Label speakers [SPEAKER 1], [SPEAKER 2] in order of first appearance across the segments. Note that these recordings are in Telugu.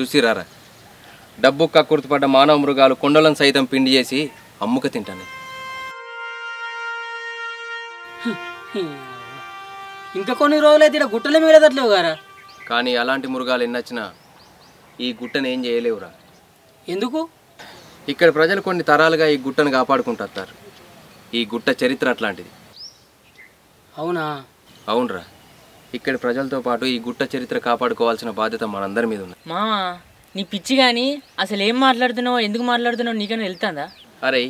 [SPEAKER 1] చూసిరారా? డబ్బు కక్కుర్తిపడ్డ మానవ మృగాలు కొండలను సైతం పిండి చేసి అమ్ముక తింటాను
[SPEAKER 2] ఇంకా కొన్ని రోజులైతే ఇక్కడ గుట్టల మిగలదట్లేవు గారా?
[SPEAKER 1] కానీ అలాంటి మృగాలు ఎన్నొచ్చినా ఈ గుట్టను ఏం చేయలేవురా.
[SPEAKER 2] ఎందుకు?
[SPEAKER 1] ఇక్కడ ప్రజలు కొన్ని తరాలుగా ఈ గుట్టను కాపాడుకుంటారు. ఈ గుట్ట చరిత్ర అట్లాంటిది.
[SPEAKER 2] అవునా?
[SPEAKER 1] అవునరా. ఇక్కడి ప్రజలతో పాటు ఈ గుట్ట చరిత్ర కాపాడుకోవాల్సిన బాధ్యత మనందరి మీద ఉంది.
[SPEAKER 3] మామ నీ పిచ్చి కానీ అసలు ఏం మాట్లాడుతున్నావో ఎందుకు మాట్లాడుతున్నావు నీకైనా వెళ్తాందా?
[SPEAKER 1] అరే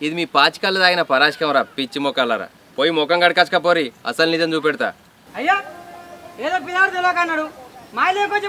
[SPEAKER 1] ఇది మీ పాచికల్లు తాగిన పరాశకం రా పిచ్చి మొక్కలరా పోయి ముఖం కడకచ్చుకపోరి అసలు నిజం చూపెడతా.
[SPEAKER 2] అయ్యా ఏదో పిల్లాడు తెలియక అన్నాడు. మా లేకొచ్చి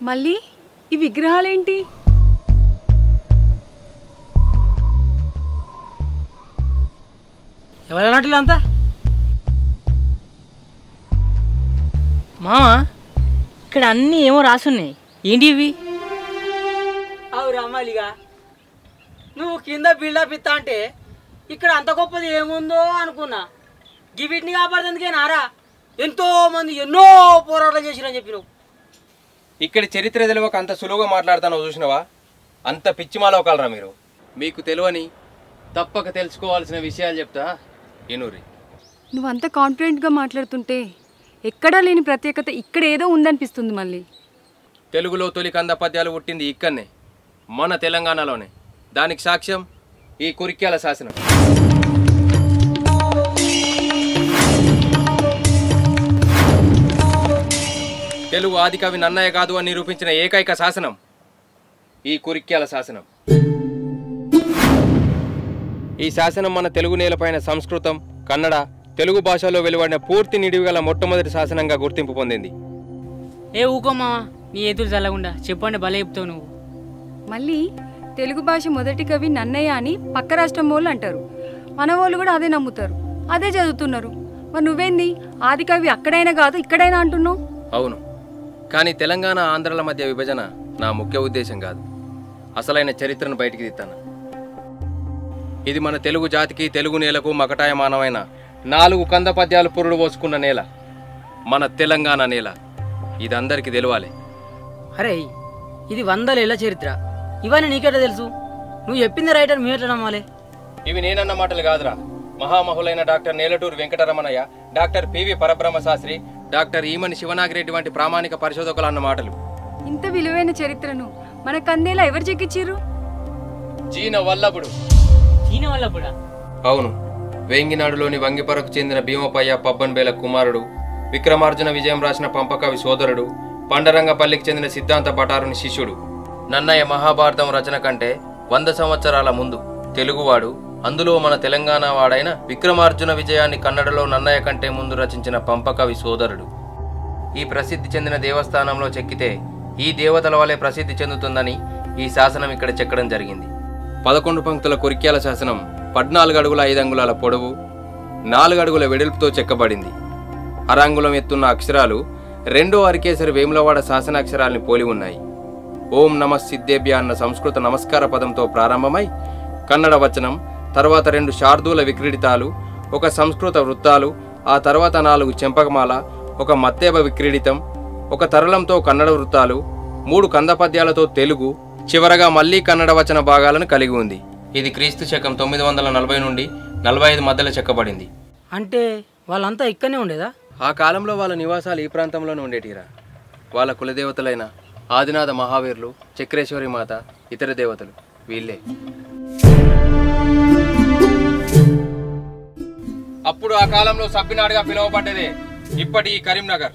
[SPEAKER 4] మళ్ళీ ఈ విగ్రహాలేంటి?
[SPEAKER 2] ఎవరన్నట్లు అంతా?
[SPEAKER 3] మామ ఇక్కడ అన్నీ ఏమో రాసున్నాయి. ఏంటి ఇవి?
[SPEAKER 2] అవురా మల్లిగా నువ్వు కింద బిల్డప్ ఇస్తా అంటే ఇక్కడ అంత గొప్పది ఏముందో అనుకున్నా. ఈ వీటిని కాపాడుతుందికే నారా? ఎంతో మంది ఎన్నో పోరాటాలు చేసిరని చెప్పి నువ్వు
[SPEAKER 1] ఇక్కడ చరిత్ర తెలియక అంత సులువుగా మాట్లాడతానో చూసినవా? అంత పిచ్చి మాలోకాలరా మీరు? మీకు తెలియని తప్పక తెలుసుకోవాల్సిన విషయాలు చెప్తా ఎనూరి
[SPEAKER 4] నువ్వంత కాన్ఫిడెంట్గా మాట్లాడుతుంటే ఎక్కడా లేని ప్రత్యేకత ఇక్కడ ఏదో ఉందనిపిస్తుంది మళ్ళీ.
[SPEAKER 1] తెలుగులో తొలి కంద పద్యాలు పుట్టింది ఇక్కడనే మన తెలంగాణలోనే. దానికి సాక్ష్యం ఈ కురిక్యాల శాసనం. తెలుగు ఆదికవి నన్నయ్య కాదు అని నిరూపించిన ఏకైక శాసనం ఈ కురిక్యాల శాసనం. ఈ శాసనం మన తెలుగు నేలపైన సంస్కృతం కన్నడ తెలుగు భాషలో వెలువడిన పూర్తి నిడివిగల మొట్టమొదటి శాసనంగా గుర్తింపు పొందింది.
[SPEAKER 3] ఏ ఊకో మామ నీ ఎదురు చల్లకుండా చెప్పండి భలే చెప్తావు నువ్వు.
[SPEAKER 4] మళ్ళీ తెలుగు భాష మొదటి కవి నన్నయ్య అని పక్క రాష్ట్రం వాళ్ళు అంటారు. మన వాళ్ళు కూడా అదే నమ్ముతారు. అదే చదువుతున్నారు. మరి నువ్వేంది? ఆది కవి అక్కడైనా కాదు ఇక్కడైనా అంటున్నావు?
[SPEAKER 1] అవును. కానీ తెలంగాణ ఆంధ్రల మధ్య విభజన నా ముఖ్య ఉద్దేశం కాదు. అసలైన చరిత్రను బయటికి తీస్తాను. ఇది మన తెలుగు జాతికి తెలుగు నేలకు మకటాయమానమైన నాలుగు కంద పద్యాలు పురుడు పోసుకున్న నేల. మన తెలంగాణ నేల. ఇది అందరికీ తెలవాలి.
[SPEAKER 2] అరే ఇది వందలేళ్ళ చరిత్ర. ఇవన్నీ నీకెట్లా తెలుసు? నువ్వు చెప్పింది రైటర్ మీ ఎట్లా నమ్మాలి?
[SPEAKER 1] ఇవి నేనన్న మాటలు కాదురా. మహామహులైన doctor Nelaturu Venkataramanayya doctor PV Parabrahma Sastri doctor Emani Siva Nagi Reddy వంటి ప్రామాణిక పరిశోధకులు అన్న మాటలు.
[SPEAKER 4] ఇంత విలువైన చరిత్రను మనకు అందేలా ఎవరు చెక్కిచ్చిర్రు?
[SPEAKER 1] జీన వల్లభుడు.
[SPEAKER 3] దీని వల్ల కూడా
[SPEAKER 1] అవును. వేంగినాడులోని వంగిపరకు చెందిన భీమపయ్య పబ్బన్బేల కుమారుడు విక్రమార్జున విజయం రాసిన పంపకవి సోదరుడు పండరంగపల్లికి చెందిన సిద్ధాంత పటారుని శిష్యుడు. నన్నయ్య మహాభారతం రచన కంటే వంద సంవత్సరాల ముందు తెలుగువాడు అందులో మన తెలంగాణ వాడైన విక్రమార్జున విజయాన్ని కన్నడలో నన్నయ్య కంటే ముందు రచించిన పంపకవి సోదరుడు. ఈ ప్రసిద్ధి చెందిన దేవస్థానంలో చెక్కితే ఈ దేవతల వలె ప్రసిద్ధి చెందుతుందని ఈ శాసనం ఇక్కడ చెక్కడం జరిగింది. పదకొండు పంక్తుల కొరిక్యాల శాసనం పద్నాలుగు అడుగుల ఐదు అంగుళాల పొడవు నాలుగు అడుగుల వెడల్పుతో చెక్కబడింది. అరంగుళం ఎత్తున్న అక్షరాలు రెండో అరికేసరి వేములవాడ శాసనాక్షరాల్ని పోలి ఉన్నాయి. ఓం నమ సిద్ధేభ్య అన్న సంస్కృత నమస్కార పదంతో ప్రారంభమై కన్నడ వచనం తర్వాత రెండు శార్దూల విక్రీడితాలు ఒక సంస్కృత వృత్తాలు ఆ తర్వాత నాలుగు చెంపకమాల ఒక మత్తేబ విక్రీడితం ఒక తరలంతో కన్నడ వృత్తాలు మూడు కందపద్యాలతో తెలుగు చివరగా మళ్ళీ కన్నడ వచన భాగాలను కలిగి ఉంది. ఇది క్రీస్తు శకం తొమ్మిది వందల నలభై నుండి నలభై ఐదు మధ్యలో చెక్కబడింది.
[SPEAKER 2] అంటే వాళ్ళంతా ఇక్కడనే ఉండేదా?
[SPEAKER 1] ఆ కాలంలో వాళ్ళ నివాసాలు ఈ ప్రాంతంలోనే ఉండేటిరా. వాళ్ళ కులదేవతలైన ఆదినాథ మహావీరులు చక్రేశ్వరి మాత ఇతర దేవతలు వీళ్ళే. అప్పుడు ఆ కాలంలో సబ్బినాడుగా పిలువబడ్డదే ఇప్పటి ఈ కరీంనగర్.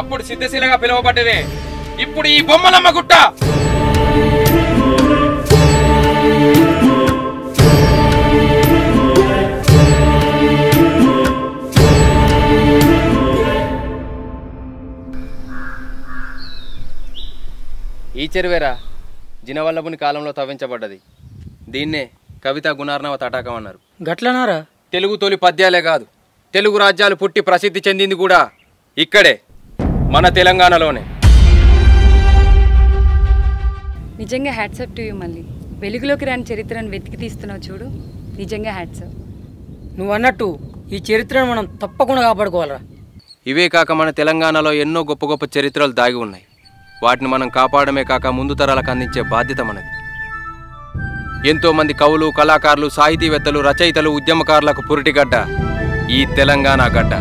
[SPEAKER 1] అప్పుడు సిద్ధశిలగా పిలువబడ్డదే ఇప్పుడు ఈ బొమ్మలమ్మ గుట్ట. ఈ చెరువేరా జినవల్లభుని కాలంలో తవ్వించబడ్డది. దీన్నే కవిత గుణార్ణవ తటాకం అన్నారు.
[SPEAKER 2] గట్లనారా?
[SPEAKER 1] తెలుగు తొలి పద్యాలే కాదు. తెలుగు రాజ్యాలు పుట్టి ప్రసిద్ధి చెందింది కూడా ఇక్కడే మన తెలంగాణలోనే.
[SPEAKER 4] నిజంగా హ్యాట్సప్ టు యూ మళ్ళీ. వెలుగులోకి రాని చరిత్రను వెతికి తీస్తున్నావు చూడు. నిజంగా హ్యాట్సప్
[SPEAKER 2] నువ్వు అన్నట్టు ఈ చరిత్రను మనం తప్పకుండా కాపాడుకోవాలరా.
[SPEAKER 1] ఇవే కాక మన తెలంగాణలో ఎన్నో గొప్ప గొప్ప చరిత్రలు దాగి ఉన్నాయి. వాటిని మనం కాపాడమే కాక ముందు తరాలకు అందించే బాధ్యత మనది. ఎంతో మంది కవులు కళాకారులు సాహితీవేత్తలు రచయితలు ఉద్యమకారులకు పురిటిగడ్డ ఈ తెలంగాణ గడ్డ.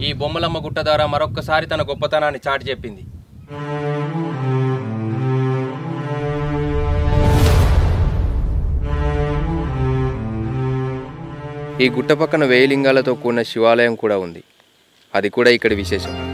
[SPEAKER 1] ఈ బొమ్మలమ్మ గుట్ట ద్వారా మరొక్కసారి తన గొప్పతనాన్ని చాటి చెప్పింది ఈ గుట్ట పక్కన వేయలింగాలతో కూడిన శివాలయం కూడా ఉంది. అది కూడా ఇక్కడ విశేషం.